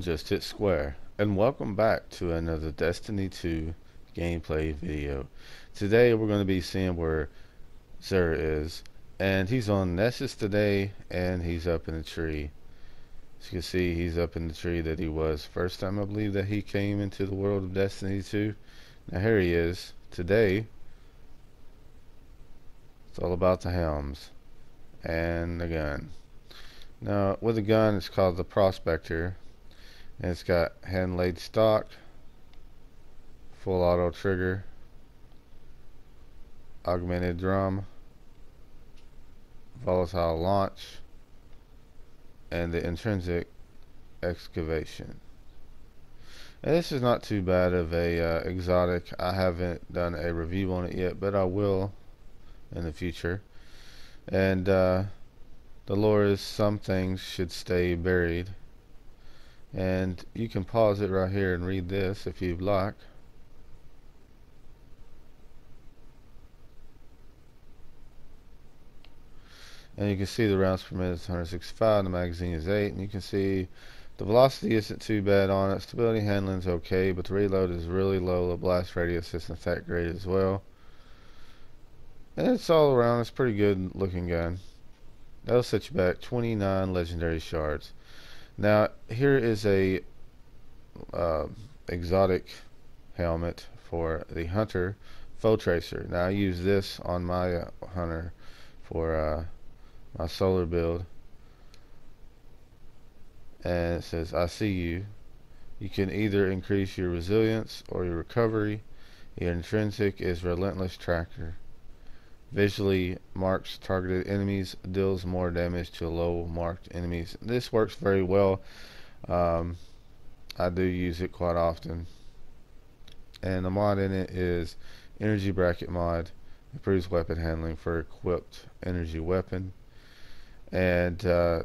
just hit square and welcome back to another Destiny 2 gameplay video. Today we're going to be seeing where Xur is and he's on Nessus today and he's up in the tree. As you can see he's up in the tree that he was first time I believe that he came into the world of Destiny 2. Now here he is today. It's all about the helms and the gun. Now with the gun it's called the Prospector and it's got hand laid stock, full auto trigger, augmented drum, volatile launch, and the intrinsic excavation. And this is not too bad of a uh, exotic. I haven't done a review on it yet, but I will in the future. And uh, the lore is some things should stay buried and you can pause it right here and read this if you'd like. And you can see the rounds per minute is 165 the magazine is 8 and you can see the velocity isn't too bad on it. Stability handling is okay but the reload is really low. The blast radius isn't that great as well. And it's all around. It's pretty good looking gun. That'll set you back 29 legendary shards now here is a uh, exotic helmet for the hunter Foetracer. Now I use this on my uh, hunter for uh, my solar build. And it says I see you. You can either increase your resilience or your recovery. Your intrinsic is relentless tracker visually marks targeted enemies deals more damage to low marked enemies. This works very well. Um, I do use it quite often. And the mod in it is energy bracket mod. Improves weapon handling for equipped energy weapon. And uh,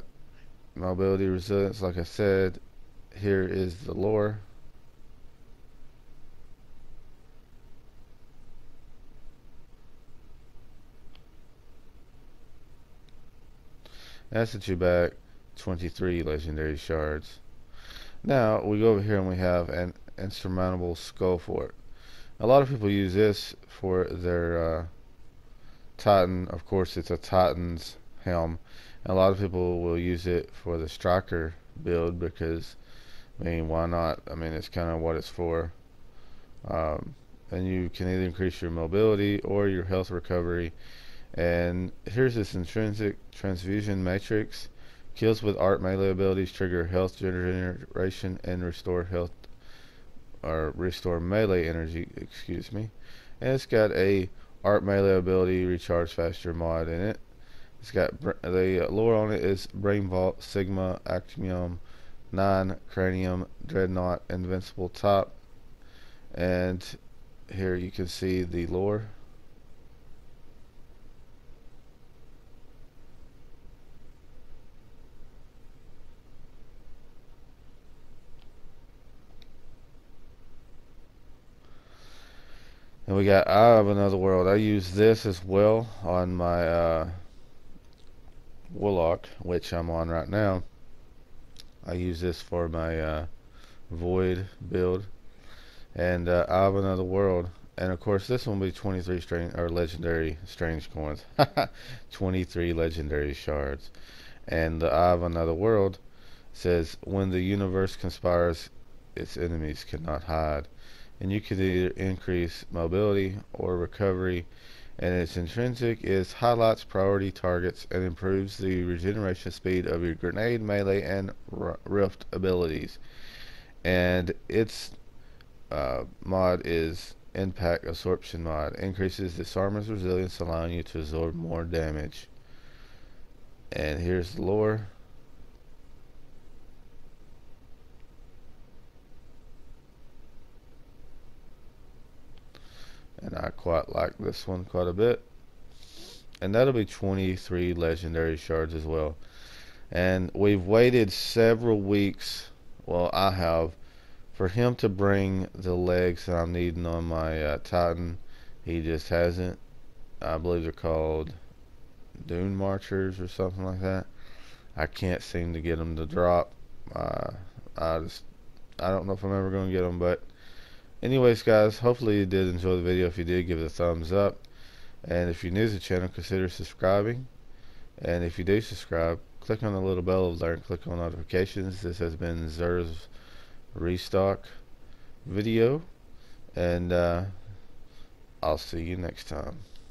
mobility resilience like I said here is the lore That sets you back 23 legendary shards. Now we go over here and we have an insurmountable Skullfort. A lot of people use this for their uh, Titan. Of course, it's a Titan's helm. And a lot of people will use it for the striker build because, I mean, why not? I mean, it's kind of what it's for. Um, and you can either increase your mobility or your health recovery and here's this intrinsic transfusion matrix. Kills with arc melee abilities trigger health generation and restore health or restore melee energy, excuse me. And it's got a arc melee ability recharge faster mod in it. It's got the lore on it is Brain Vault, Sigma, Actium, 9, Cranium, Dreadnought, Invincible Top. And here you can see the lore. And we got Eye of Another World. I use this as well on my uh, Warlock, which I'm on right now. I use this for my uh, Void build. And uh, Eye of Another World. And of course, this one will be 23 strange or legendary strange coins. 23 legendary shards. And the Eye of Another World says, When the universe conspires, its enemies cannot hide and you can either increase mobility or recovery. And its intrinsic is highlights priority targets and improves the regeneration speed of your grenade melee and rift abilities. And its uh, mod is impact absorption mod. Increases disarmer's resilience allowing you to absorb more damage. And here's the lore and I quite like this one quite a bit. And that'll be 23 legendary shards as well. And we've waited several weeks well I have for him to bring the legs that I'm needing on my uh, Titan. He just hasn't. I believe they're called Dunemarchers or something like that. I can't seem to get them to drop. Uh, I just I don't know if I'm ever going to get them, but anyways, guys, hopefully you did enjoy the video. If you did, give it a thumbs up. And if you're new to the channel, consider subscribing. And if you do subscribe, click on the little bell alert, click on notifications. This has been Xur's restock video, and uh, I'll see you next time.